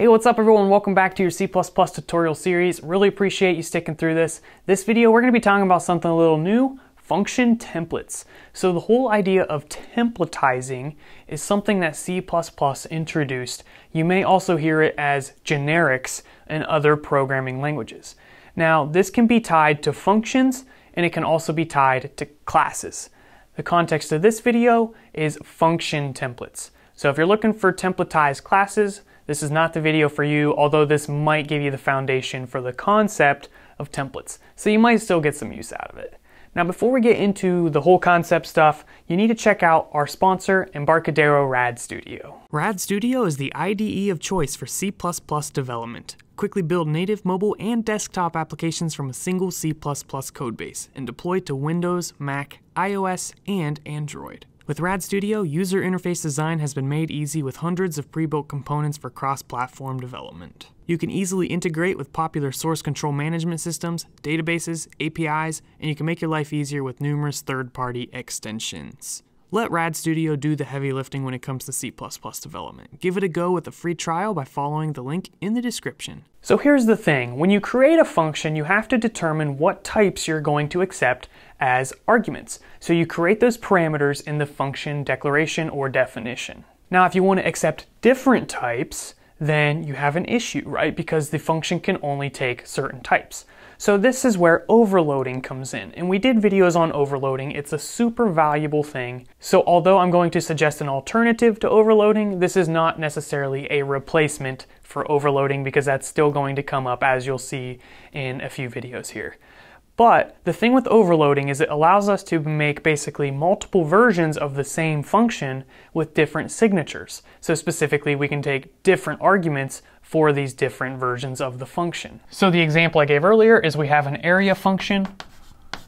Hey, what's up everyone? Welcome back to your C++ tutorial series. Really appreciate you sticking through this. This video, we're gonna be talking about something a little new, function templates. So the whole idea of templatizing is something that C++ introduced. You may also hear it as generics in other programming languages. Now, this can be tied to functions and it can also be tied to classes. The context of this video is function templates. So if you're looking for templatized classes, this is not the video for you, although this might give you the foundation for the concept of templates. So you might still get some use out of it. Now, before we get into the whole concept stuff, you need to check out our sponsor, Embarcadero Rad Studio. Rad Studio is the IDE of choice for C++ development. Quickly build native mobile and desktop applications from a single C++ codebase and deploy to Windows, Mac, iOS, and Android. With RAD Studio, user interface design has been made easy with hundreds of pre-built components for cross-platform development. You can easily integrate with popular source control management systems, databases, APIs, and you can make your life easier with numerous third-party extensions. Let RAD Studio do the heavy lifting when it comes to C++ development. Give it a go with a free trial by following the link in the description. So here's the thing, when you create a function, you have to determine what types you're going to accept as arguments. So you create those parameters in the function declaration or definition. Now, if you want to accept different types, then you have an issue, right? Because the function can only take certain types. So this is where overloading comes in. And we did videos on overloading. It's a super valuable thing. So although I'm going to suggest an alternative to overloading, this is not necessarily a replacement for overloading because that's still going to come up as you'll see in a few videos here. But the thing with overloading is it allows us to make basically multiple versions of the same function with different signatures. So specifically, we can take different arguments for these different versions of the function. So the example I gave earlier is we have an area function.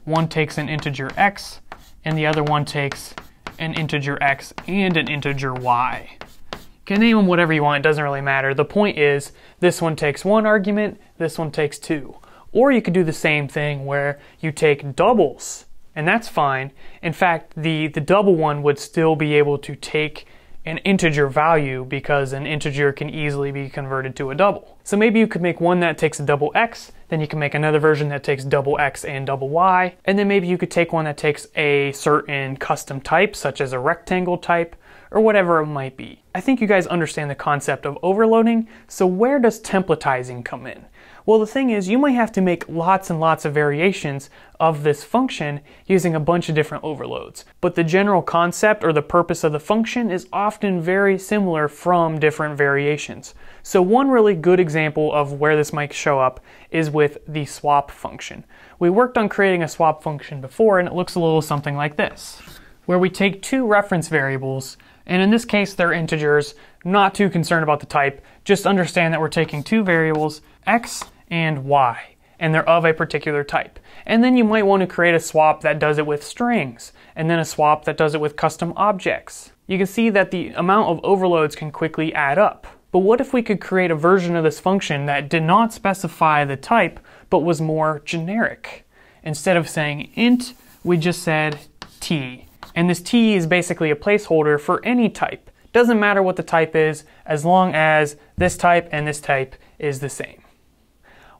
One takes an integer x, and the other one takes an integer x and an integer y. You can name them whatever you want, it doesn't really matter. The point is, this one takes one argument, this one takes two. Or you could do the same thing where you take doubles, and that's fine. In fact, the, the double one would still be able to take an integer value because an integer can easily be converted to a double. So maybe you could make one that takes a double x, then you can make another version that takes double x and double y, and then maybe you could take one that takes a certain custom type, such as a rectangle type, or whatever it might be. I think you guys understand the concept of overloading, so where does templatizing come in? Well, the thing is, you might have to make lots and lots of variations of this function using a bunch of different overloads. But the general concept or the purpose of the function is often very similar from different variations. So one really good example of where this might show up is with the swap function. We worked on creating a swap function before and it looks a little something like this, where we take two reference variables and in this case, they're integers. Not too concerned about the type. Just understand that we're taking two variables, x and y, and they're of a particular type. And then you might want to create a swap that does it with strings, and then a swap that does it with custom objects. You can see that the amount of overloads can quickly add up. But what if we could create a version of this function that did not specify the type, but was more generic? Instead of saying int, we just said t. And this t is basically a placeholder for any type. Doesn't matter what the type is, as long as this type and this type is the same.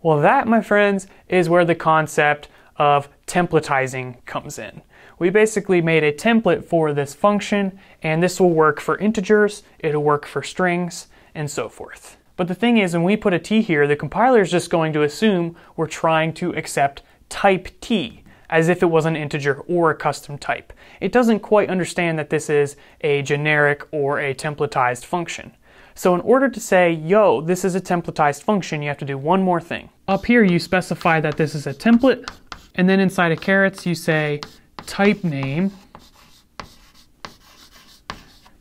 Well, that, my friends, is where the concept of templatizing comes in. We basically made a template for this function, and this will work for integers, it'll work for strings, and so forth. But the thing is, when we put a t here, the compiler is just going to assume we're trying to accept type t, as if it was an integer or a custom type. It doesn't quite understand that this is a generic or a templatized function. So in order to say, yo, this is a templatized function, you have to do one more thing. Up here, you specify that this is a template, and then inside of carets, you say type name.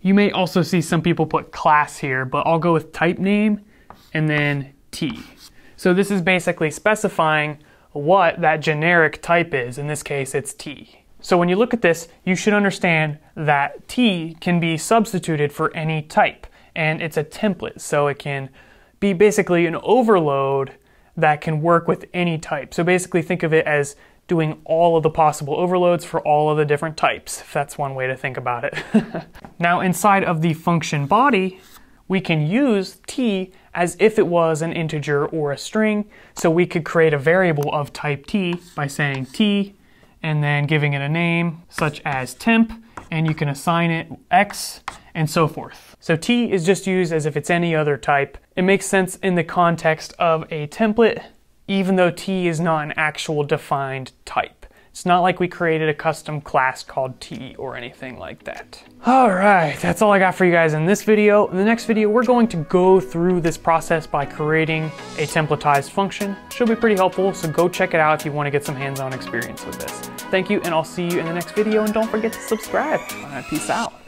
You may also see some people put class here, but I'll go with type name and then T. So this is basically specifying what that generic type is. In this case, it's T. So when you look at this, you should understand that T can be substituted for any type and it's a template. So it can be basically an overload that can work with any type. So basically think of it as doing all of the possible overloads for all of the different types, if that's one way to think about it. now inside of the function body, we can use t as if it was an integer or a string. So we could create a variable of type t by saying t and then giving it a name such as temp, and you can assign it x and so forth. So t is just used as if it's any other type. It makes sense in the context of a template, even though t is not an actual defined type. It's not like we created a custom class called T or anything like that. All right, that's all I got for you guys in this video. In the next video, we're going to go through this process by creating a templatized function. Should be pretty helpful, so go check it out if you want to get some hands-on experience with this. Thank you, and I'll see you in the next video, and don't forget to subscribe. Right, peace out.